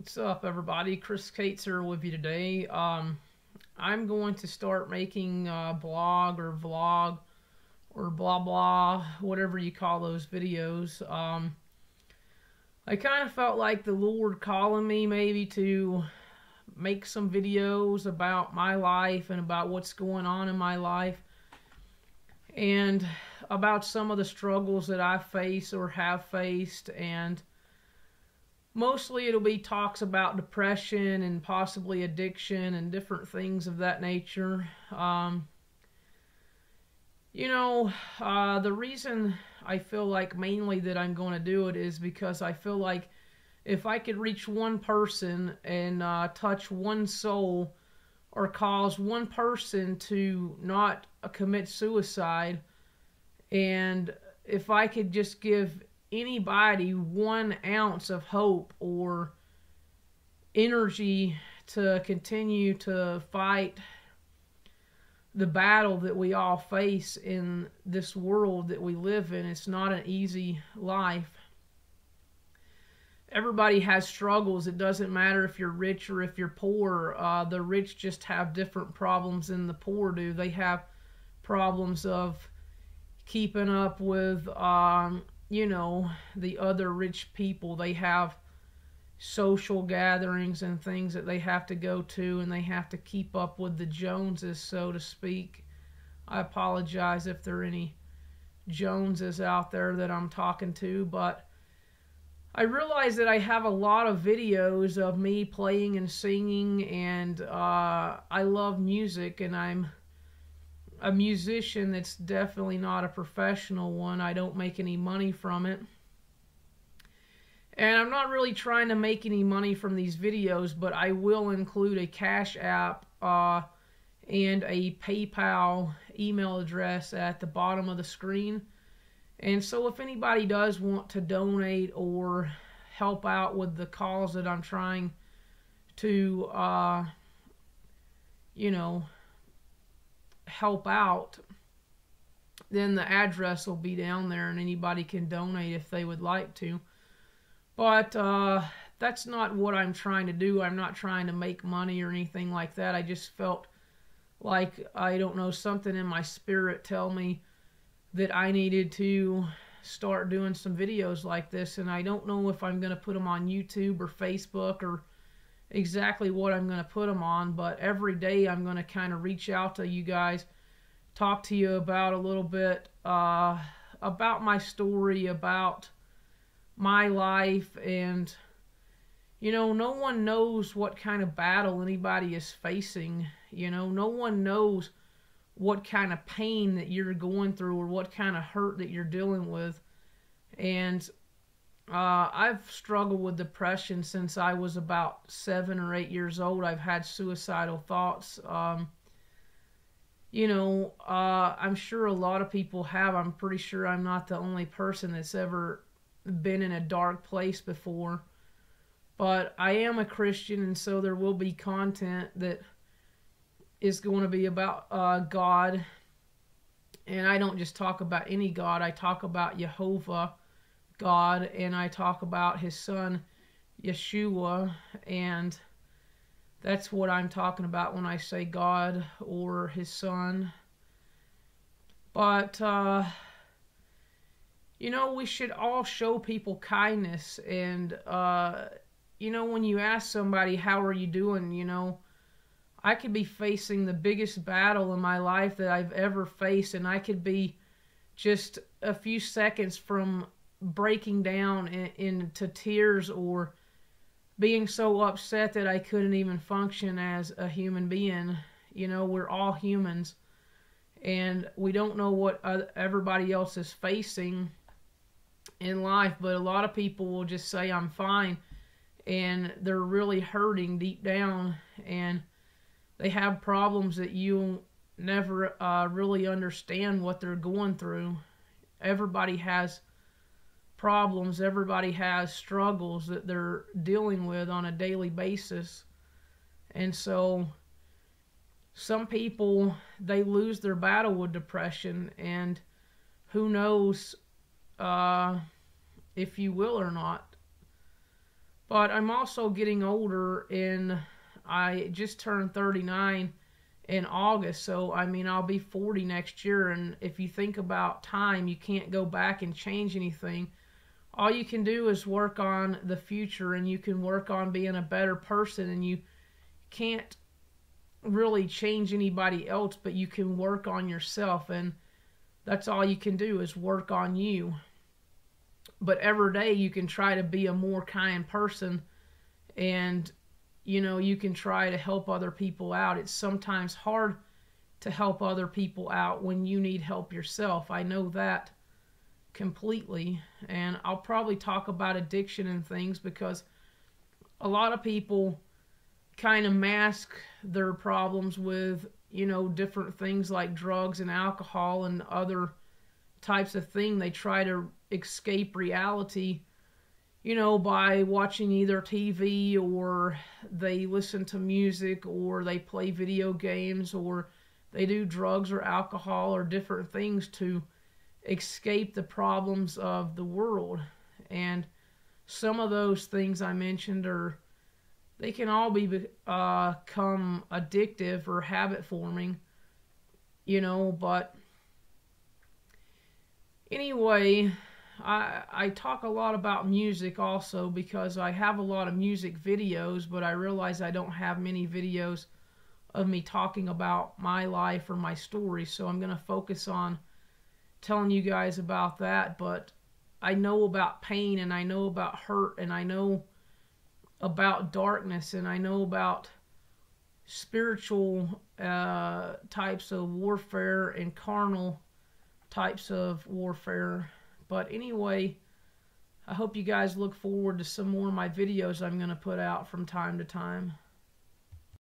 What's up, everybody? Chris Cates here with you today. Um, I'm going to start making a blog or vlog or blah blah, whatever you call those videos. Um, I kind of felt like the Lord calling me maybe to make some videos about my life and about what's going on in my life and about some of the struggles that I face or have faced and mostly it'll be talks about depression and possibly addiction and different things of that nature. Um, you know, uh, the reason I feel like mainly that I'm going to do it is because I feel like if I could reach one person and uh, touch one soul or cause one person to not commit suicide, and if I could just give anybody one ounce of hope or energy to continue to fight the battle that we all face in this world that we live in. It's not an easy life. Everybody has struggles. It doesn't matter if you're rich or if you're poor. Uh, the rich just have different problems than the poor do. They have problems of keeping up with um, you know, the other rich people. They have social gatherings and things that they have to go to, and they have to keep up with the Joneses, so to speak. I apologize if there are any Joneses out there that I'm talking to, but I realize that I have a lot of videos of me playing and singing, and uh, I love music, and I'm a musician that's definitely not a professional one. I don't make any money from it. And I'm not really trying to make any money from these videos, but I will include a Cash App uh, and a PayPal email address at the bottom of the screen. And so if anybody does want to donate or help out with the cause that I'm trying to, uh, you know, help out, then the address will be down there and anybody can donate if they would like to. But uh, that's not what I'm trying to do. I'm not trying to make money or anything like that. I just felt like, I don't know, something in my spirit tell me that I needed to start doing some videos like this. And I don't know if I'm going to put them on YouTube or Facebook or exactly what I'm going to put them on, but every day I'm going to kind of reach out to you guys, talk to you about a little bit uh, about my story, about my life, and you know, no one knows what kind of battle anybody is facing. You know, no one knows what kind of pain that you're going through or what kind of hurt that you're dealing with. And uh, I've struggled with depression since I was about seven or eight years old. I've had suicidal thoughts. Um, you know, uh, I'm sure a lot of people have. I'm pretty sure I'm not the only person that's ever been in a dark place before. But I am a Christian, and so there will be content that is going to be about uh, God. And I don't just talk about any God, I talk about Jehovah God and I talk about his son Yeshua and that's what I'm talking about when I say God or his son. But uh, you know, we should all show people kindness and uh, you know, when you ask somebody how are you doing, you know, I could be facing the biggest battle in my life that I've ever faced and I could be just a few seconds from breaking down in, into tears or being so upset that I couldn't even function as a human being. You know, we're all humans and we don't know what everybody else is facing in life, but a lot of people will just say, I'm fine, and they're really hurting deep down, and they have problems that you never uh, really understand what they're going through. Everybody has problems, everybody has struggles that they're dealing with on a daily basis. And so some people they lose their battle with depression and who knows uh, if you will or not. But I'm also getting older, and I just turned 39 in August. So, I mean, I'll be 40 next year. And if you think about time, you can't go back and change anything. All you can do is work on the future and you can work on being a better person. And you can't really change anybody else, but you can work on yourself. And that's all you can do is work on you. But every day you can try to be a more kind person and you know, you can try to help other people out. It's sometimes hard to help other people out when you need help yourself. I know that completely. And I'll probably talk about addiction and things because a lot of people kind of mask their problems with, you know, different things like drugs and alcohol and other types of thing. They try to escape reality you know, by watching either TV or they listen to music or they play video games or they do drugs or alcohol or different things to escape the problems of the world. And some of those things I mentioned are, they can all be uh, become addictive or habit forming, you know, but anyway, I, I talk a lot about music also because I have a lot of music videos, but I realize I don't have many videos of me talking about my life or my story, so I'm going to focus on telling you guys about that. But I know about pain and I know about hurt and I know about darkness and I know about spiritual uh, types of warfare and carnal types of warfare but anyway, I hope you guys look forward to some more of my videos I'm going to put out from time to time.